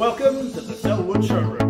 Welcome to the Selwood Showroom.